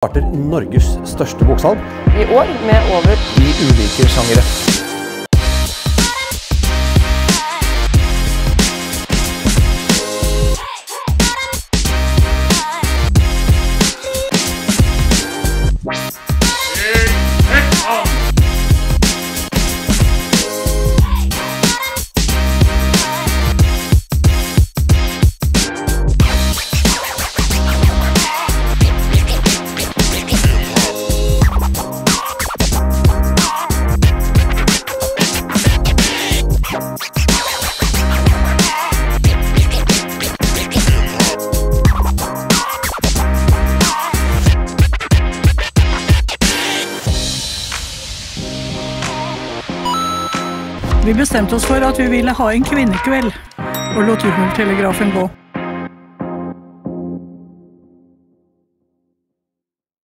starter Norges største boksalg i år med over ti ulike sjangere. Vi bestemte oss for at vi ville ha en kvinnekveld, og lot Jummeltelegrafen gå.